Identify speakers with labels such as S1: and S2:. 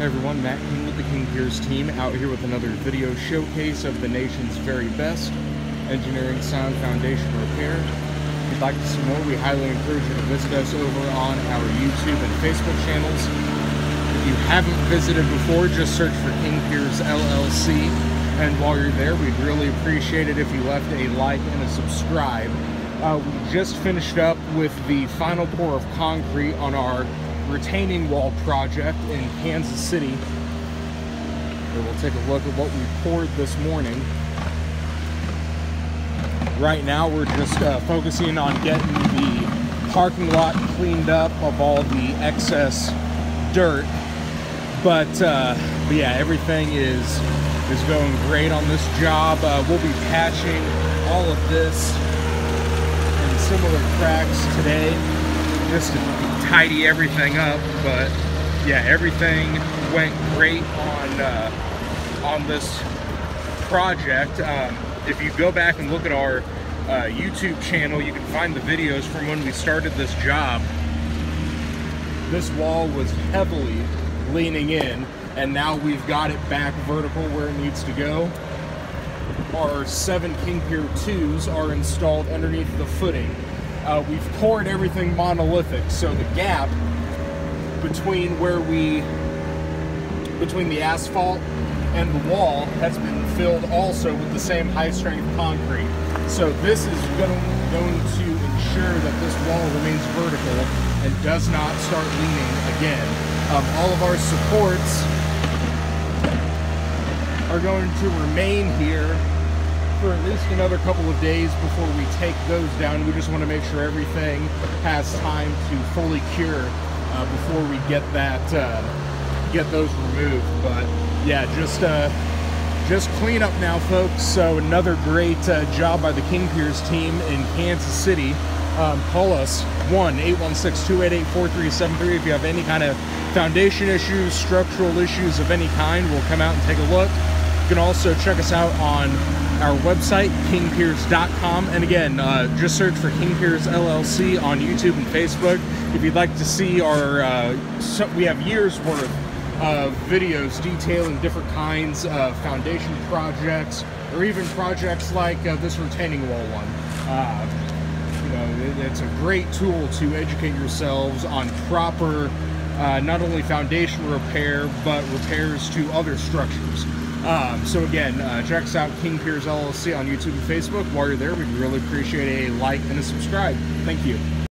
S1: Hey everyone, Matt King with the King Piers team out here with another video showcase of the nation's very best engineering sound foundation repair. If you'd like to see more, we highly encourage you to visit us over on our YouTube and Facebook channels. If you haven't visited before, just search for King Piers LLC. And while you're there, we'd really appreciate it if you left a like and a subscribe. Uh, we just finished up with the final pour of concrete on our retaining wall project in Kansas City. We'll take a look at what we poured this morning. Right now, we're just uh, focusing on getting the parking lot cleaned up of all the excess dirt. But, uh, but yeah, everything is is going great on this job. Uh, we'll be patching all of this and similar cracks today just to tidy everything up. But yeah, everything went great on uh, on this project. Um, if you go back and look at our uh, YouTube channel, you can find the videos from when we started this job. This wall was heavily leaning in, and now we've got it back vertical where it needs to go. Our seven King Pier 2s are installed underneath the footing. Uh, we've poured everything monolithic, so the gap between where we, between the asphalt and the wall has been filled also with the same high strength concrete. So this is going, going to ensure that this wall remains vertical and does not start leaning again. Um, all of our supports are going to remain here for at least another couple of days before we take those down. We just want to make sure everything has time to fully cure uh, before we get that uh, get those removed. But yeah, just uh, just clean up now, folks. So another great uh, job by the King Piers team in Kansas City. Um, call us 1-816-288-4373 if you have any kind of foundation issues, structural issues of any kind. We'll come out and take a look. Can also check us out on our website, kingpiers.com. And again, uh, just search for King Piers LLC on YouTube and Facebook. If you'd like to see our, uh, so we have years worth of videos detailing different kinds of foundation projects, or even projects like uh, this retaining wall one. Uh, you know, it, it's a great tool to educate yourselves on proper, uh, not only foundation repair, but repairs to other structures. Um, so again, uh, check us out, King Piers LLC on YouTube and Facebook. While you're there, we'd really appreciate a like and a subscribe. Thank you.